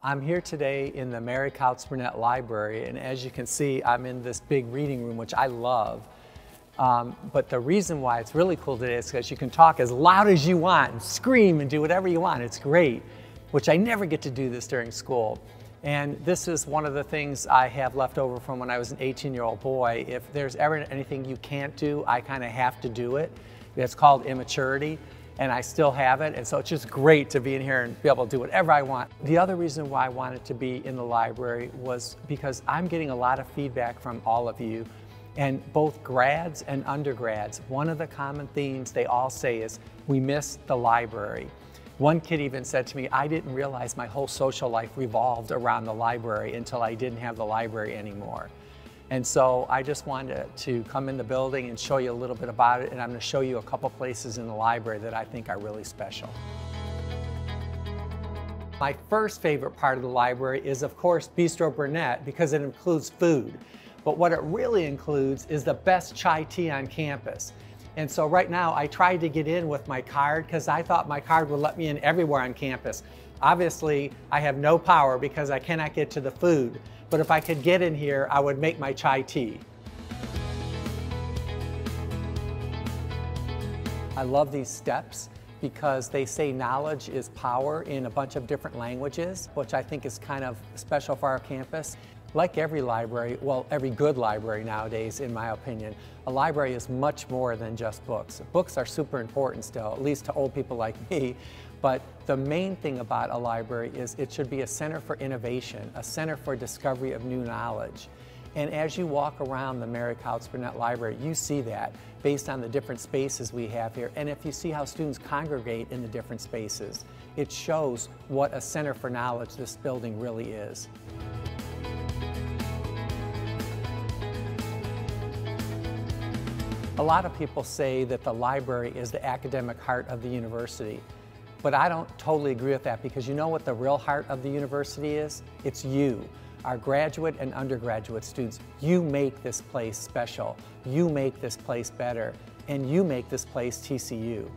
I'm here today in the Mary Couts Burnett Library, and as you can see, I'm in this big reading room, which I love. Um, but the reason why it's really cool today is because you can talk as loud as you want and scream and do whatever you want. It's great, which I never get to do this during school. And this is one of the things I have left over from when I was an 18 year old boy. If there's ever anything you can't do, I kind of have to do it. It's called immaturity and I still have it. And so it's just great to be in here and be able to do whatever I want. The other reason why I wanted to be in the library was because I'm getting a lot of feedback from all of you and both grads and undergrads. One of the common themes they all say is, we miss the library. One kid even said to me, I didn't realize my whole social life revolved around the library until I didn't have the library anymore. And so I just wanted to come in the building and show you a little bit about it, and I'm going to show you a couple places in the library that I think are really special. My first favorite part of the library is, of course, Bistro Burnett because it includes food. But what it really includes is the best chai tea on campus. And so right now I tried to get in with my card because I thought my card would let me in everywhere on campus. Obviously, I have no power because I cannot get to the food but if I could get in here, I would make my chai tea. I love these steps because they say knowledge is power in a bunch of different languages, which I think is kind of special for our campus. Like every library, well, every good library nowadays, in my opinion, a library is much more than just books. Books are super important still, at least to old people like me, but the main thing about a library is it should be a center for innovation, a center for discovery of new knowledge. And as you walk around the Mary Couts Burnett Library, you see that based on the different spaces we have here. And if you see how students congregate in the different spaces, it shows what a center for knowledge this building really is. A lot of people say that the library is the academic heart of the university. But I don't totally agree with that because you know what the real heart of the university is? It's you, our graduate and undergraduate students. You make this place special. You make this place better. And you make this place TCU.